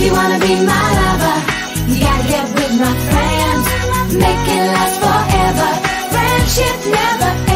If you wanna be my lover, you gotta get with my friends. Make it last forever. Friendship never